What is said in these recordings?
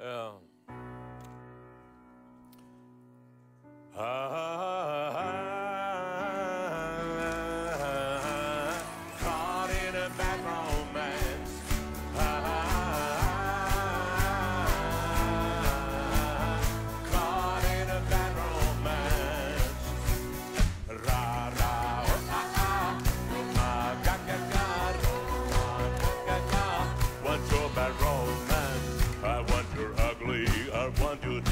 Yeah. Ah, caught in a bad romance. Caught in a bad romance. Ra ra oh, ah ah, ah ah? I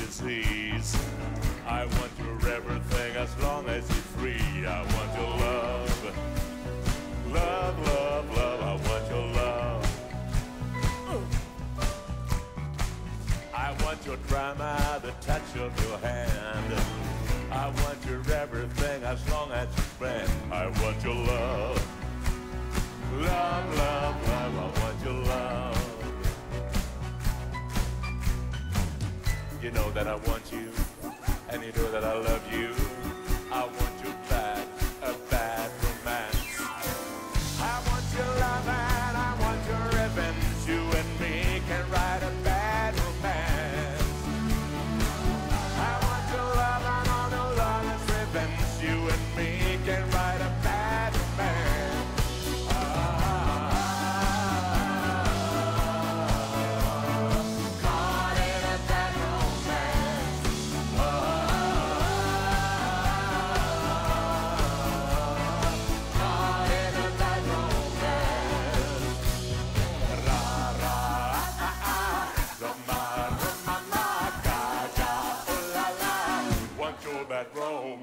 disease. I want your everything as long as you're free. I want your love. Love, love, love. I want your love. I want your drama, the touch of your hand. I want your everything as long as you're friend. I want your love. Love, you know that I want you, and you know that I love you.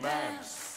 romance.